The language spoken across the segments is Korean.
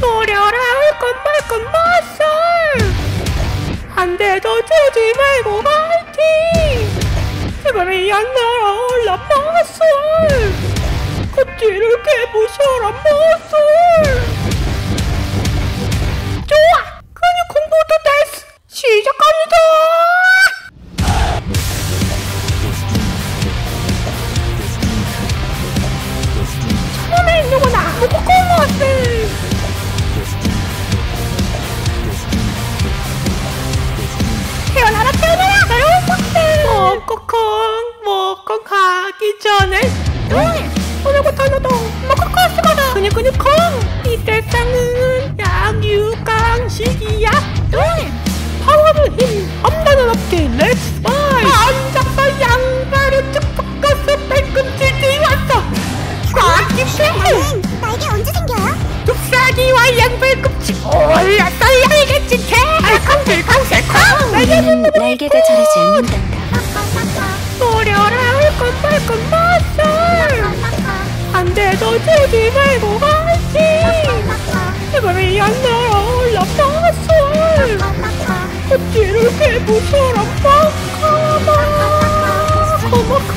노려라 말건 마살 한대더 주지 말고 화이팅 지금이 안 날아올라 마살 껍질을 깨부셔라 마살 좋아 근육 공부도 됐어. 시작합니다 먹고콩 먹고 가기 전에. 응 오늘부터 너도 먹고 코스거든 근육 근육 콩 이 세상은 양육강식이야. 응 파워는 힘 엄다는 어깨 렛츠 파이 앉아서 양발을 쭉 꺾어서 발꿈치지 왔어. 꽉 집중해 날개 언제 생겨요? 뚝사기와 양발 꿈치. 올라서야 알겠지 개알콩 들콩 새콩. 날개는 날개가 자라지 않는단다. 마살 한대더 주지 말고 화이팅 이번에 안 날아올라 마살 껍질을 깨부셔라 마카마 카마카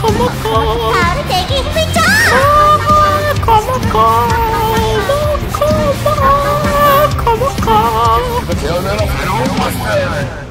카마카 바로 내게 힘을 줘! 카마카 카마카 카마카 태어나라 새로운 마스터